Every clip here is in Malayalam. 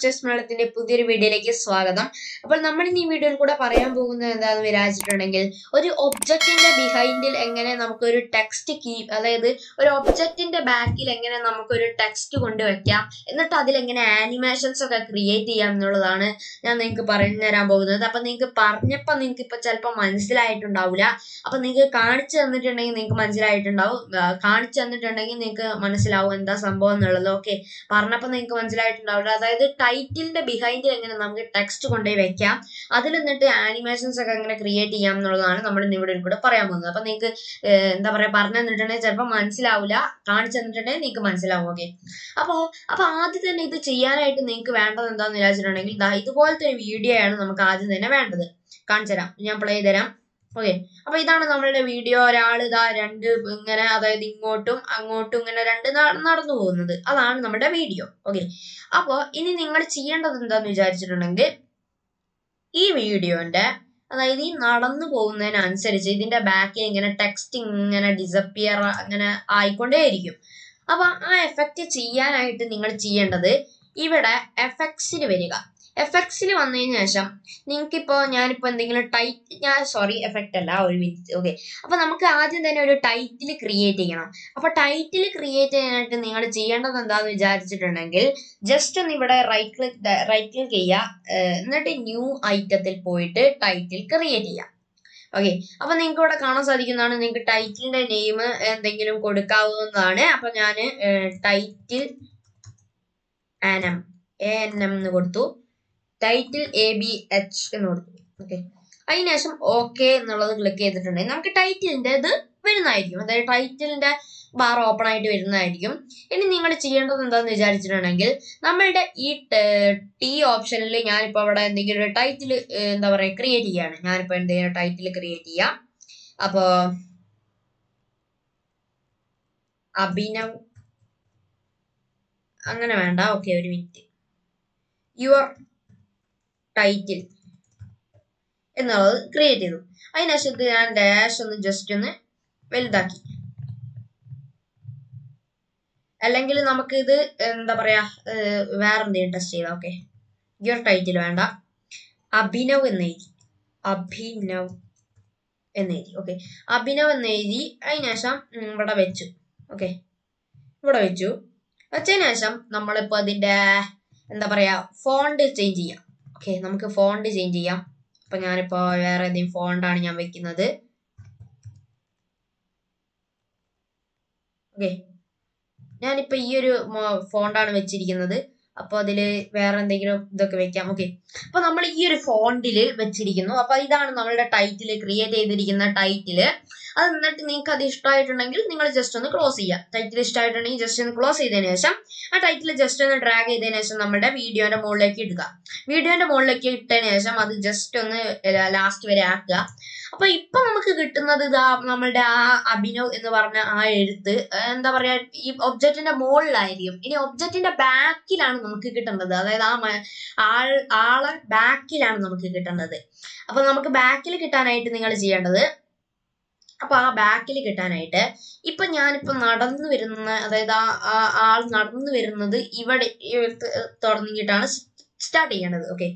ടീച്ചേഴ്സ് മലയാളത്തിന്റെ പുതിയൊരു വീഡിയോയിലേക്ക് സ്വാഗതം. അപ്പോൾ നമ്മൾ ഇന്ന് ഈ വീഡിയോയിൽ കൂടെ പറയാൻ പോകുന്നത് എന്താണെന്ന് വിചാരിച്ചിട്ടുണ്ടെങ്കിൽ ഒരു ഒബ്ജക്റ്റിന്റെ ബിഹൈൻഡിൽ എങ്ങനെ നമുക്ക് ഒരു ടെക്സ്റ്റ് കീ അതായത് ഒരു ഒബ്ജക്റ്റിന്റെ ബാക്കിൽ എങ്ങനെ നമുക്കൊരു ടെക്സ്റ്റ് കൊണ്ടുവയ്ക്കാം എന്നിട്ട് അതിൽ എങ്ങനെ ആനിമേഷൻസ് ഒക്കെ ക്രിയേറ്റ് ചെയ്യാം എന്നുള്ളതാണ് ഞാൻ നിങ്ങൾക്ക് പറഞ്ഞു തരാൻ പോകുന്നത്. അപ്പൊ നിങ്ങൾക്ക് പറഞ്ഞപ്പോൾ നിങ്ങൾക്ക് ഇപ്പൊ ചിലപ്പോൾ മനസ്സിലായിട്ടുണ്ടാവില്ല അപ്പൊ നിങ്ങൾക്ക് കാണിച്ചു തന്നിട്ടുണ്ടെങ്കിൽ നിങ്ങൾക്ക് മനസ്സിലായിട്ടുണ്ടാവും. കാണിച്ചു തന്നിട്ടുണ്ടെങ്കിൽ നിങ്ങൾക്ക് മനസ്സിലാവും എന്താ സംഭവം എന്നുള്ളത്. ഓക്കെ. പറഞ്ഞപ്പോൾ നിങ്ങൾക്ക് മനസ്സിലായിട്ടുണ്ടാവില്ല. അതായത് ടൈറ്റിലിന്റെ ബിഹൈൻഡിൽ എങ്ങനെ നമുക്ക് ടെക്സ്റ്റ് കൊണ്ടുപോയി വെക്കാം. അതിൽ നിന്നിട്ട് ആനിമേഷൻസ് ഒക്കെ എങ്ങനെ ക്രിയേറ്റ് ചെയ്യാം എന്നുള്ളതാണ് നമ്മൾ ഇന്ന് ഇവിടെ കൂടെ പറയാൻ പോകുന്നത്. അപ്പൊ നിങ്ങൾക്ക് എന്താ പറയാ പറഞ്ഞു തന്നിട്ടുണ്ടെങ്കിൽ ചിലപ്പോൾ മനസ്സിലാവില്ല കാണിച്ചു തന്നിട്ടുണ്ടെങ്കിൽ നിങ്ങൾക്ക് മനസ്സിലാവും ഓക്കെ അപ്പോ അപ്പൊ ആദ്യം തന്നെ ഇത് ചെയ്യാനായിട്ട് നിങ്ങൾക്ക് വേണ്ടത് എന്താണെന്ന് വിചാരിച്ചിട്ടുണ്ടെങ്കിൽ ഇതുപോലത്തെ ഒരു വീഡിയോ ആണ് നമുക്ക് ആദ്യം തന്നെ വേണ്ടത്. കാണിച്ചു തരാം. ഞാൻ പ്ലേ തരാം. ഓക്കെ അപ്പൊ ഇതാണ് നമ്മളുടെ വീഡിയോ ഒരാൾ ഇതാ രണ്ട് ഇങ്ങനെ അതായത് ഇങ്ങോട്ടും അങ്ങോട്ടും ഇങ്ങനെ രണ്ട് നടന്നു പോകുന്നത്. അതാണ് നമ്മുടെ വീഡിയോ ഓക്കെ അപ്പോൾ ഇനി നിങ്ങൾ ചെയ്യേണ്ടത് എന്താന്ന് വിചാരിച്ചിട്ടുണ്ടെങ്കിൽ ഈ വീഡിയോന്റെ അതായത് ഈ നടന്നു പോകുന്നതിനനുസരിച്ച് ഇതിന്റെ ബാക്കിൽ ഇങ്ങനെ ടെക്സ്റ്റ് ഇങ്ങനെ ഡിസപ്പിയർ അങ്ങനെ ആയിക്കൊണ്ടേയിരിക്കും. അപ്പൊ ആ എഫക്റ്റ് ചെയ്യാനായിട്ട് നിങ്ങൾ ചെയ്യേണ്ടത് ഇവിടെ എഫക്ട്സിൽ വരിക. എഫക്ട്സിൽ വന്നതിന് ശേഷം നിങ്ങൾക്കിപ്പോ ഞാനിപ്പോ എന്തെങ്കിലും ടൈറ്റ് ഞാൻ സോറി എഫക്റ്റ് അല്ല ഒരു മിനിറ്റ് ഓക്കെ അപ്പൊ നമുക്ക് ആദ്യം തന്നെ ഒരു ടൈറ്റിൽ ക്രിയേറ്റ് ചെയ്യണം. അപ്പോൾ ടൈറ്റിൽ ക്രിയേറ്റ് ചെയ്യാനായിട്ട് നിങ്ങൾ ചെയ്യേണ്ടത് എന്താന്ന് വിചാരിച്ചിട്ടുണ്ടെങ്കിൽ ജസ്റ്റ് ഒന്ന് ഇവിടെ റൈറ്റ് ക്ലിക്ക് റൈറ്റ് ക്ലിക്ക് ചെയ്യുക. എന്നിട്ട് ന്യൂ ഐറ്റത്തിൽ പോയിട്ട് ടൈറ്റിൽ ക്രിയേറ്റ് ചെയ്യാം. ഓക്കെ അപ്പൊ നിങ്ങൾക്ക് ഇവിടെ കാണാൻ സാധിക്കുന്നതാണ് നിങ്ങൾക്ക് ടൈറ്റിലിന്റെ നെയിം എന്തെങ്കിലും കൊടുക്കാവുന്നതാണ്. അപ്പൊ ഞാൻ ടൈറ്റിൽ ആനം എ എൻ എം എന്ന് കൊടുത്തു. ടൈറ്റിൽ എ ബി എച്ച് എന്ന് കൊടുത്തു. ഓക്കെ അതിനുശേഷം ഓക്കെ എന്നുള്ളത് ക്ലിക്ക് ചെയ്തിട്ടുണ്ടെങ്കിൽ നമുക്ക് ടൈറ്റിലിന്റെ ഇത് വരുന്നതായിരിക്കും. അതായത് ടൈറ്റിലിന്റെ ബാർ ഓപ്പൺ ആയിട്ട് വരുന്നതായിരിക്കും. ഇനി നിങ്ങൾ ചെയ്യേണ്ടത് എന്താണെന്ന് വിചാരിച്ചിട്ടുണ്ടെങ്കിൽ നമ്മളുടെ ഈ ടി ഓപ്ഷനിൽ ഞാനിപ്പോൾ അവിടെ എന്തെങ്കിലും ഒരു ടൈറ്റിൽ എന്താ പറയുക ക്രിയേറ്റ് ചെയ്യാണ്. ഞാനിപ്പോൾ എന്തെങ്കിലും ടൈറ്റിൽ ക്രിയേറ്റ് ചെയ്യാം. അപ്പോൾ അഭിനവ് അങ്ങനെ വേണ്ട. ഓക്കെ ഒരു മിനിറ്റ് യുവർ ടൈറ്റിൽ എന്നുള്ളത് ക്രിയേറ്റ് ചെയ്തു. അതിനുശേഷം ഞാൻ ഡാഷ് ഒന്ന് ജസ്റ്റ് ഒന്ന് വലുതാക്കി. അല്ലെങ്കിൽ നമുക്ക് ഇത് എന്താ പറയാ വേറെ എന്തെങ്കിലും ടെസ്റ്റ് ചെയ്താൽ ഓക്കെ യുവർ ടൈറ്റിൽ വേണ്ട. അഭിനവ് എന്ന് എഴുതി അഭിനവ് എന്ന് എഴുതി ഓക്കെ അഭിനവ് എന്ന് എഴുതി അതിനുശേഷം ഇവിടെ വെച്ചു ഓക്കെ ഇവിടെ വെച്ചു. വെച്ചതിന് ശേഷം നമ്മളിപ്പോ അതിന്റെ എന്താ പറയാ ഫോണ്ട് ചേഞ്ച് ചെയ്യാം. ഓക്കെ നമുക്ക് ഫോണ്ട് ചേഞ്ച് ചെയ്യാം. അപ്പൊ ഞാനിപ്പോ വേറെ ഏതെങ്കിലും ഫോണ്ടാണ് ഞാൻ വെക്കുന്നത്. ഓക്കെ ഞാനിപ്പോ ഈ ഒരു ഫോണ്ടാണ് വെച്ചിരിക്കുന്നത്. അപ്പൊ അതിൽ വേറെ എന്തെങ്കിലും ഇതൊക്കെ വെക്കാം. ഓക്കെ അപ്പൊ നമ്മൾ ഈ ഒരു ഫോണ്ടിൽ വെച്ചിരിക്കുന്നു. അപ്പൊ ഇതാണ് നമ്മളുടെ ടൈറ്റിൽ ക്രിയേറ്റ് ചെയ്തിരിക്കുന്ന ടൈറ്റിൽ അത് എന്നിട്ട് നിങ്ങൾക്ക് അത് ഇഷ്ടമായിട്ടുണ്ടെങ്കിൽ നിങ്ങൾ ജസ്റ്റ് ഒന്ന് ക്ലോസ് ചെയ്യാം. ടൈറ്റിൽ ഇഷ്ടമായിട്ടുണ്ടെങ്കിൽ ജസ്റ്റ് ഒന്ന് ക്ലോസ് ചെയ്തതിനു ശേഷം ആ ടൈറ്റിൽ ജസ്റ്റ് ഒന്ന് ഡ്രാഗ് ചെയ്തതിനു ശേഷം നമ്മുടെ വീഡിയോന്റെ മുകളിലേക്ക് ഇടുക. വീഡിയോന്റെ മുകളിലേക്ക് ഇട്ടതിന് ശേഷം അത് ജസ്റ്റ് ഒന്ന് ലാസ്റ്റ് വരെ ആക്കുക. അപ്പൊ ഇപ്പൊ നമുക്ക് കിട്ടുന്നത് ഇതാ നമ്മളുടെ ആ അഭിനവ് എന്ന് പറഞ്ഞ ആ എഴുത്ത്. എന്താ പറയാ ഈ ഒബ്ജക്റ്റിന്റെ മുകളിലായിരിക്കും. ഇനി ഒബ്ജക്റ്റിന്റെ ബാക്കിലാണ് നമുക്ക് കിട്ടേണ്ടത് അതായത് ആ ആളെ ബാക്കിലാണ് നമുക്ക് കിട്ടേണ്ടത് അപ്പൊ നമുക്ക് ബാക്കിൽ കിട്ടാനായിട്ട് നിങ്ങൾ ചെയ്യേണ്ടത് അപ്പൊ ആ ബാക്കിൽ കിട്ടാനായിട്ട് ഇപ്പൊ ഞാനിപ്പോ നടന്നു വരുന്ന അതായത് ആ ആൾ നടന്നു വരുന്നത് ഇവിടെ തുടങ്ങിയിട്ടാണ് സ്റ്റാർട്ട് ചെയ്യേണ്ടത്. ഓക്കെ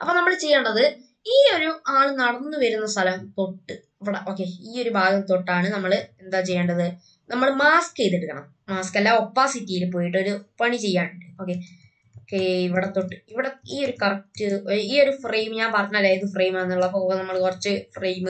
അപ്പൊ നമ്മൾ ചെയ്യേണ്ടത് ഈ ഒരു ആൾ നടന്നു വരുന്ന സ്ഥലം തൊട്ട് ഇവിടെ ഓക്കെ ഈ ഒരു ഭാഗം തൊട്ടാണ് നമ്മൾ എന്താ ചെയ്യേണ്ടത്? നമ്മൾ മാസ്ക് ചെയ്തെടുക്കണം. മാസ്ക് അല്ല ഒപ്പാസിറ്റിയിൽ പോയിട്ട് ഒരു പണി ചെയ്യാനുണ്ട്. ഓക്കെ ഓക്കെ ഇവിടെ തൊട്ട്. ഇവിടെ ഈ ഒരു കറക്റ്റ് ഈ ഒരു ഫ്രെയിം ഞാൻ പറഞ്ഞല്ലേ ഏത് ഫ്രെയിം ആണെന്നുള്ള അപ്പോൾ നമ്മൾ കുറച്ച് ഫ്രെയിം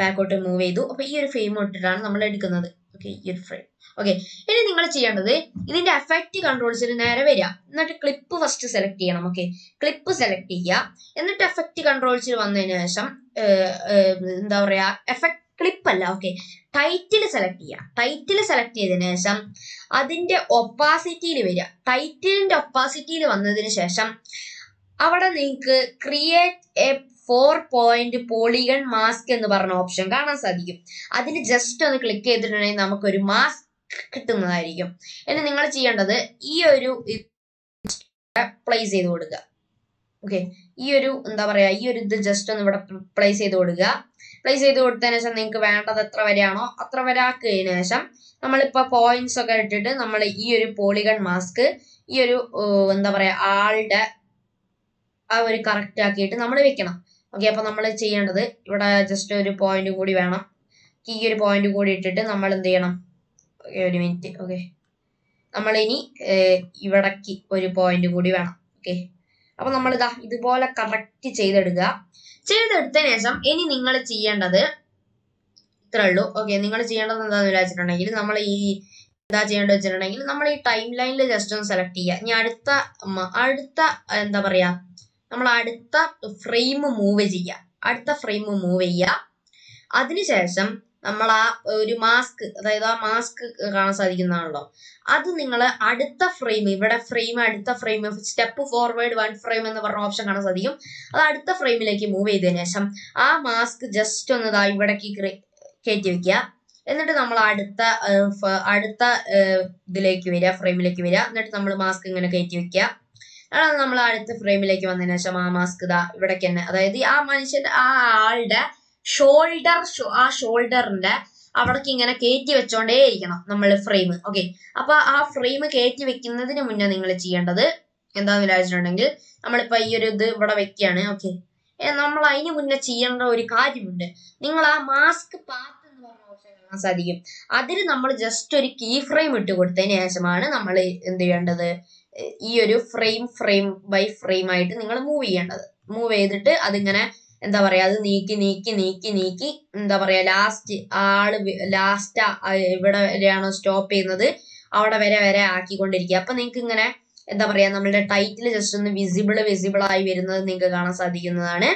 ബാക്കോട്ട് മൂവ് ചെയ്തു. അപ്പൊ ഈ ഒരു ഫ്രെയിം ഇട്ടിട്ടാണ് നമ്മൾ എടുക്കുന്നത്. ഓക്കെ ഈ ഒരു ഫ്രെയിം ഓക്കെ ഇനി നിങ്ങൾ ചെയ്യേണ്ടത് ഇതിന്റെ എഫക്റ്റ് കൺട്രോൾസിൽ നേരെ വരിക. എന്നിട്ട് ക്ലിപ്പ് ഫസ്റ്റ് സെലക്ട് ചെയ്യണം ഓക്കെ ക്ലിപ്പ് സെലക്ട് ചെയ്യുക. എന്നിട്ട് എഫക്റ്റ് കൺട്രോൾസിൽ വന്നതിന് ശേഷം എന്താ പറയാ എഫക്ട് ക്ലിപ്പ് അല്ല ഓക്കെ ടൈറ്റിൽ സെലക്ട് ചെയ്യുക. ടൈറ്റിൽ സെലക്ട് ചെയ്തതിനു ശേഷം അതിന്റെ ഒപ്പാസിറ്റിയിൽ വരിക. ടൈറ്റിലിന്റെ ഒപ്പാസിറ്റിയിൽ വന്നതിന് ശേഷം അവിടെ നിങ്ങൾക്ക് create a four point polygon mask എന്ന് പറഞ്ഞ ഓപ്ഷൻ കാണാൻ സാധിക്കും. അതിൽ ജസ്റ്റ് ഒന്ന് ക്ലിക്ക് ചെയ്തിട്ടുണ്ടെങ്കിൽ നമുക്കൊരു മാസ്ക് കിട്ടുന്നതായിരിക്കും. ഇനി നിങ്ങൾ ചെയ്യേണ്ടത് ഈ ഒരു പ്ലേസ് ചെയ്ത് കൊടുക്കുക. ഓക്കെ ഈ ഒരു എന്താ പറയാ ഈ ഒരു ഇത് ജസ്റ്റ് ഒന്ന് ഇവിടെ പ്ലേസ് ചെയ്ത് കൊടുക്കുക. പ്ലേസ് ചെയ്ത് കൊടുത്തതിന് ശേഷം നിങ്ങൾക്ക് വേണ്ടത് എത്ര വരെയാണോ അത്ര വരെ ആക്കിയതിനു ശേഷം നമ്മളിപ്പോ പോയിന്റ്സ് ഒക്കെ ഇട്ടിട്ട് നമ്മൾ ഈ ഒരു പോളിഗൺ മാസ്ക് ഈ ഒരു എന്താ പറയാ ആളുടെ ആ ഒരു കറക്റ്റ് ആക്കിയിട്ട് നമ്മൾ വെക്കണം. ഓക്കെ അപ്പൊ നമ്മൾ ചെയ്യേണ്ടത് ഇവിടെ ജസ്റ്റ് ഒരു പോയിന്റ് കൂടി വേണം. ഈ ഒരു പോയിന്റ് കൂടി ഇട്ടിട്ട് നമ്മൾ എന്ത് ചെയ്യണം? ഓക്കെ ഒരു മിനിറ്റ് ഓക്കെ നമ്മൾ ഇനി ഇവിടേക്ക് ഒരു പോയിന്റ് കൂടി വേണം. ഓക്കെ അപ്പൊ നമ്മൾ ഇതാ ഇതുപോലെ കറക്റ്റ് ചെയ്തെടുക്കുക ചെയ്തെടുത്തതിന് ശേഷം ഇനി നിങ്ങൾ ചെയ്യേണ്ടത് ഇത്രേ ഉള്ളൂ. ഓക്കെ നിങ്ങൾ ചെയ്യേണ്ടത് എന്താണെന്ന് വിചാരിച്ചിട്ടുണ്ടെങ്കിൽ നമ്മൾ ഈ എന്താ ചെയ്യേണ്ടത് വെച്ചിട്ടുണ്ടെങ്കിൽ നമ്മൾ ഈ ടൈം ലൈനിൽ ജസ്റ്റ് ഒന്ന് സെലക്ട് ചെയ്യുക. ഇനി അടുത്ത അടുത്ത എന്താ പറയാ നമ്മൾ അടുത്ത ഫ്രെയിം മൂവ് ചെയ്യുക അടുത്ത ഫ്രെയിം മൂവ് ചെയ്യുക അതിനുശേഷം നമ്മൾ ആ ഒരു മാസ്ക് അതായത് ആ മാസ്ക് കാണാൻ സാധിക്കുന്നതാണല്ലോ. അത് നിങ്ങൾ അടുത്ത ഫ്രെയിം ഇവിടെ ഫ്രെയിം അടുത്ത frame step forward one frame എന്ന് പറഞ്ഞ ഓപ്ഷൻ കാണാൻ സാധിക്കും. അത് അടുത്ത ഫ്രെയിമിലേക്ക് മൂവ് ചെയ്തതിനു ശേഷം ആ മാസ്ക് ജസ്റ്റ് ഒന്ന് ഇതാ ഇവിടേക്ക് കയറ്റി വെക്കുക എന്നിട്ട് നമ്മൾ അടുത്ത അടുത്ത ഇതിലേക്ക് വരിക ഫ്രെയിമിലേക്ക് വരിക. എന്നിട്ട് നമ്മൾ മാസ്ക് ഇങ്ങനെ കയറ്റി വെക്കുക അതാണ് നമ്മൾ അടുത്ത ഫ്രെയിമിലേക്ക് വന്നതിന് ശേഷം ആ മാസ്ക് ദാ ഇവിടേക്ക് തന്നെ. അതായത് ആ മനുഷ്യന്റെ ആ ആളുടെ ഷോൾഡർ ആ ഷോൾഡറിന്റെ അവിടേക്ക് ഇങ്ങനെ കയറ്റി വെച്ചോണ്ടേ ഇരിക്കണം നമ്മൾ ഫ്രെയിം ഓക്കെ അപ്പൊ ആ ഫ്രെയിം കയറ്റി വെക്കുന്നതിന് മുന്നേ നിങ്ങൾ ചെയ്യേണ്ടത് എന്താന്ന് വിചാരിച്ചിട്ടുണ്ടെങ്കിൽ നമ്മളിപ്പോ ഈ ഒരു ഇത് ഇവിടെ വെക്കുകയാണ്. ഓക്കെ നമ്മൾ അതിന് മുന്നേ ചെയ്യേണ്ട ഒരു കാര്യമുണ്ട്. നിങ്ങൾ ആ മാസ്ക് പാത്ത് എന്ന് പറഞ്ഞ ഓപ്ഷൻ കാണാൻ സാധിക്കും. അതിൽ നമ്മൾ ജസ്റ്റ് ഒരു കീ ഫ്രെയിം ഇട്ട് കൊടുത്തതിന് ശേഷമാണ് നമ്മൾ എന്ത് ചെയ്യേണ്ടത്? ഈ ഒരു ഫ്രെയിം ഫ്രെയിം ബൈ ഫ്രെയിം ആയിട്ട് നിങ്ങൾ മൂവ് ചെയ്യേണ്ടത്. മൂവ് ചെയ്തിട്ട് അതിങ്ങനെ എന്താ പറയാ അത് നീക്കി നീക്കി നീക്കി നീക്കി എന്താ പറയാ ലാസ്റ്റ് ആൾ ലാസ്റ്റ് ഇവിടെ വരെയാണോ സ്റ്റോപ്പ് ചെയ്യുന്നത് അവിടെ വരെ വരെ ആക്കിക്കൊണ്ടിരിക്കുക. അപ്പൊ നിങ്ങൾക്ക് ഇങ്ങനെ എന്താ പറയാ നമ്മളുടെ ടൈറ്റിൽ ജസ്റ്റ് ഒന്ന് വിസിബിൾ വിസിബിൾ ആയി വരുന്നത് നിങ്ങൾക്ക് കാണാൻ സാധിക്കുന്നതാണ്.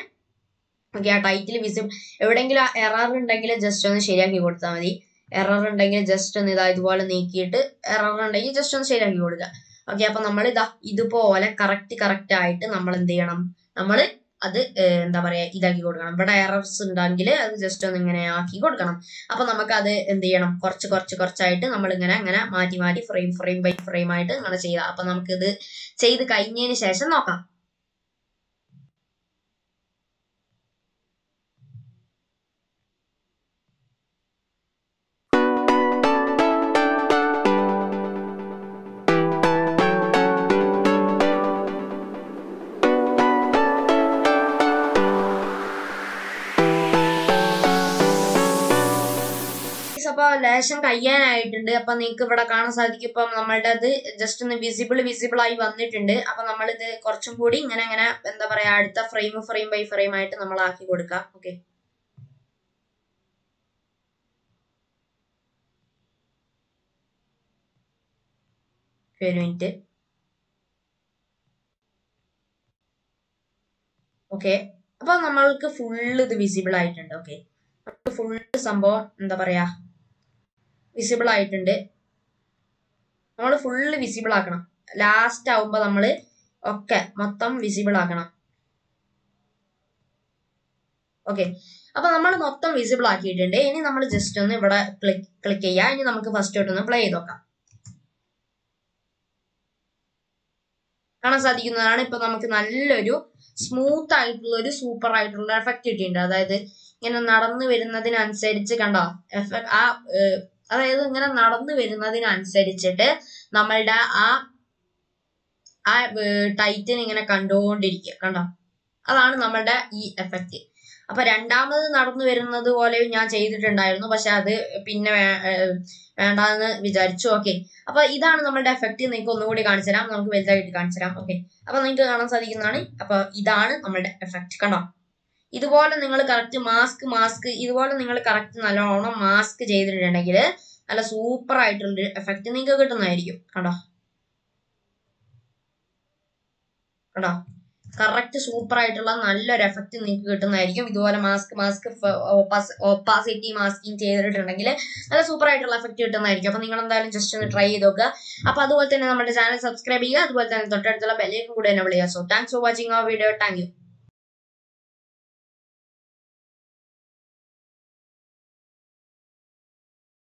ഓക്കെ ആ ടൈറ്റിൽ വിസിബിൾ എവിടെയെങ്കിലും എറർ ഉണ്ടെങ്കിൽ ജസ്റ്റ് ഒന്ന് ശരിയാക്കി കൊടുത്താൽ മതി. എറർ ഉണ്ടെങ്കിൽ ജസ്റ്റ് ഒന്ന് ഇതാ ഇതുപോലെ നീക്കിയിട്ട് എറർ ഉണ്ടെങ്കിൽ ജസ്റ്റ് ഒന്ന് ശരിയാക്കി കൊടുക്കുക. ഓക്കെ അപ്പൊ നമ്മൾ ഇതാ ഇതുപോലെ കറക്റ്റ് കറക്റ്റ് ആയിട്ട് നമ്മൾ എന്ത് ചെയ്യണം? നമ്മൾ അത് എന്താ പറയാ ഇതാക്കി കൊടുക്കണം. ഇവിടെ എറർസ് ഉണ്ടെങ്കിൽ അത് ജസ്റ്റ് ഒന്ന് ഇങ്ങനെ ആക്കി കൊടുക്കണം. അപ്പൊ നമുക്ക് അത് എന്ത് ചെയ്യണം? കുറച്ച് കുറച്ച് കുറച്ചായിട്ട് നമ്മൾ ഇങ്ങനെ അങ്ങനെ മാറ്റി മാറ്റി ഫ്രെയിം ഫ്രെയിം ബൈ ഫ്രെയിം ആയിട്ട് നമ്മൾ ചെയ്യാം അപ്പൊ നമുക്ക് ഇത് ചെയ്ത് കഴിഞ്ഞതിന് ശേഷം നോക്കാം. ലേശം കഴിയാനായിട്ടുണ്ട്. അപ്പൊ നിങ്ങൾക്ക് ഇവിടെ കാണാൻ സാധിക്കും. ഇപ്പം നമ്മളുടെ അത് ജസ്റ്റ് ഒന്ന് വിസിബിൾ വിസിബിൾ ആയി വന്നിട്ടുണ്ട്. അപ്പൊ നമ്മൾ ഇത് കുറച്ചും കൂടി ഇങ്ങനെ അങ്ങനെ എന്താ പറയാ അടുത്ത ഫ്രെയിം ഫ്രെയിം ബൈ ഫ്രെയിം ആയിട്ട് നമ്മൾ ആക്കി കൊടുക്കാം. ഓക്കെ മിനിറ്റ് ഓക്കെ അപ്പൊ നമ്മൾക്ക് ഫുള്ള് ഇത് വിസിബിൾ ആയിട്ടുണ്ട്. ഓക്കെ ഫുള്ള് സംഭവം എന്താ പറയാ വിസിബിൾ ആയിട്ടുണ്ട്. നമ്മൾ ഫുള്ള് വിസിബിൾ ആക്കണം. ലാസ്റ്റ് ആവുമ്പോൾ നമ്മൾ ഒക്കെ മൊത്തം വിസിബിൾ ആക്കണം. ഓക്കെ അപ്പൊ നമ്മൾ മൊത്തം വിസിബിൾ ആക്കിയിട്ടുണ്ട്. ഇനി നമ്മൾ ജസ്റ്റ് ഒന്ന് ഇവിടെ ക്ലിക്ക് ക്ലിക്ക് ചെയ്യാം. ഇനി നമുക്ക് ഫസ്റ്റ് തൊട്ട് ഒന്ന് പ്ലേ ചെയ്ത് നോക്കാം. കാണാൻ സാധിക്കുന്നതാണ്. ഇപ്പൊ നമുക്ക് നല്ലൊരു സ്മൂത്ത് ആയിട്ടുള്ള ഒരു സൂപ്പർ ആയിട്ടുള്ള എഫക്റ്റ് കിട്ടിയിട്ടുണ്ട്. അതായത് ഇങ്ങനെ നടന്നു വരുന്നതിനനുസരിച്ച് കണ്ടോ? എഫക്ട് ആ അതായത് ഇങ്ങനെ നടന്നു വരുന്നതിനനുസരിച്ചിട്ട് നമ്മളുടെ ആ ആ ടൈറ്റിന് ഇങ്ങനെ കണ്ടുകൊണ്ടിരിക്കുക കണ്ടോ? അതാണ് നമ്മളുടെ ഈ എഫക്റ്റ് അപ്പൊ രണ്ടാമത് നടന്നു വരുന്നത് പോലെയും ഞാൻ ചെയ്തിട്ടുണ്ടായിരുന്നു പക്ഷെ അത് പിന്നെ വേണ്ടാന്ന് വിചാരിച്ചു. ഓക്കെ. അപ്പൊ ഇതാണ് നമ്മളുടെ എഫക്റ്റ് നിങ്ങൾക്ക് ഒന്നുകൂടി കാണിച്ചു തരാം നമുക്ക് വലുതായിട്ട് കാണിച്ചു തരാം ഓക്കെ. അപ്പൊ നിങ്ങൾക്ക് കാണാൻ സാധിക്കുന്നതാണ്. അപ്പൊ ഇതാണ് നമ്മളുടെ എഫക്റ്റ് കണ്ടോ? ഇതുപോലെ നിങ്ങൾ കറക്റ്റ് മാസ്ക് മാസ്ക് ഇതുപോലെ നിങ്ങൾ കറക്റ്റ് നല്ലോണം മാസ്ക് ചെയ്തിട്ടുണ്ടെങ്കിൽ നല്ല സൂപ്പർ ആയിട്ടുള്ളൊരു എഫക്റ്റ് നിങ്ങൾക്ക് കിട്ടുന്നതായിരിക്കും. കണ്ടോ? കണ്ടോ? കറക്റ്റ് സൂപ്പർ ആയിട്ടുള്ള നല്ലൊരു എഫക്റ്റ് നിങ്ങൾക്ക് കിട്ടുന്നതായിരിക്കും. ഇതുപോലെ മാസ്ക് മാസ്ക് ഓപ്പാസിറ്റി മാസ്കിങ് ചെയ്തിട്ടുണ്ടെങ്കിൽ നല്ല സൂപ്പർ ആയിട്ടുള്ള എഫക്റ്റ് കിട്ടുന്നതായിരിക്കും. അപ്പൊ നിങ്ങൾ എന്തായാലും ജസ്റ്റ് ഒന്ന് ട്രൈ ചെയ്ത് നോക്കുക. അപ്പൊ അതുപോലെ തന്നെ നമ്മുടെ ചാനൽ സബ്സ്ക്രൈബ് ചെയ്യുക. അതുപോലെ തന്നെ തൊട്ടടുത്തുള്ള ബെല്ലേക്കും കൂടെ എന്നെ വിളിക്കുക. സോ താങ്ക്സ് ഫോർ വാച്ചിങ് ആ വീഡിയോ താങ്ക് യു